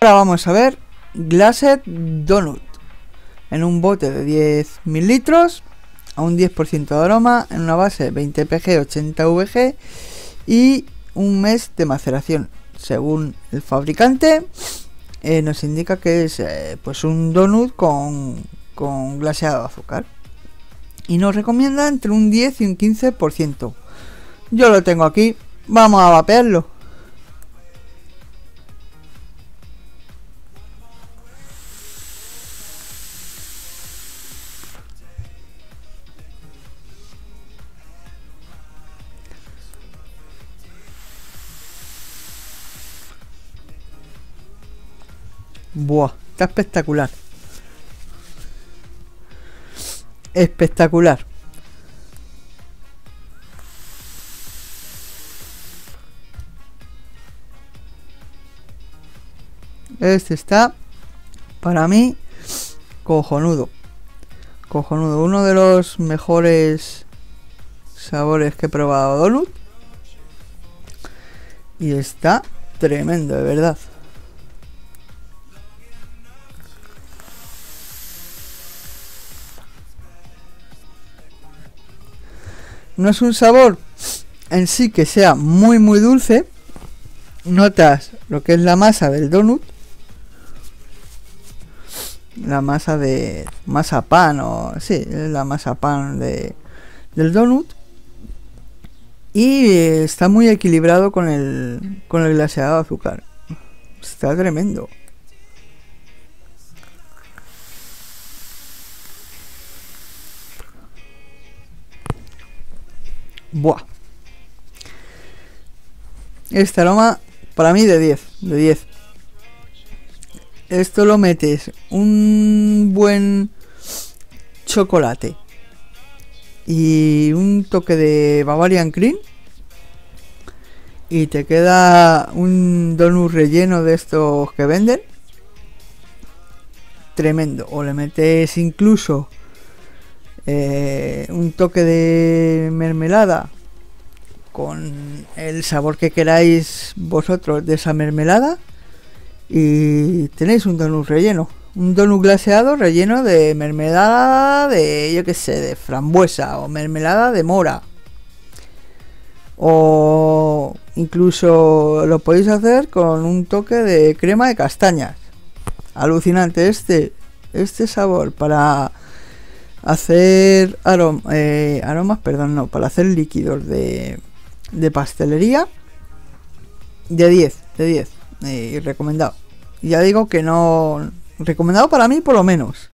Ahora vamos a ver Glassed Donut. En un bote de 10 mililitros a un 10% de aroma en una base 20 pg 80 vg y un mes de maceración. Según el fabricante eh, nos indica que es eh, pues un donut con, con glaseado azúcar. Y nos recomienda entre un 10 y un 15% yo lo tengo aquí vamos a vapearlo Buah, está espectacular. Espectacular. Este está, para mí, cojonudo. Cojonudo. Uno de los mejores sabores que he probado Donut. Y está tremendo, de verdad. No es un sabor en sí que sea muy muy dulce. Notas lo que es la masa del donut. La masa de masa pan o sí, la masa pan de, del donut. Y está muy equilibrado con el con el glaseado de azúcar. Está tremendo. Buah. Este aroma, para mí, de 10. De 10. Esto lo metes un buen chocolate y un toque de Bavarian Cream y te queda un donut relleno de estos que venden tremendo o le metes incluso eh, un toque de mermelada con el sabor que queráis vosotros de esa mermelada y tenéis un donut relleno un donut glaseado relleno de mermelada de yo que sé de frambuesa o mermelada de mora. O incluso lo podéis hacer con un toque de crema de castañas. Alucinante este este sabor para hacer eh, aromas, perdón, no, para hacer líquidos de, de pastelería de 10, de 10, eh, recomendado. Ya digo que no, recomendado para mí por lo menos.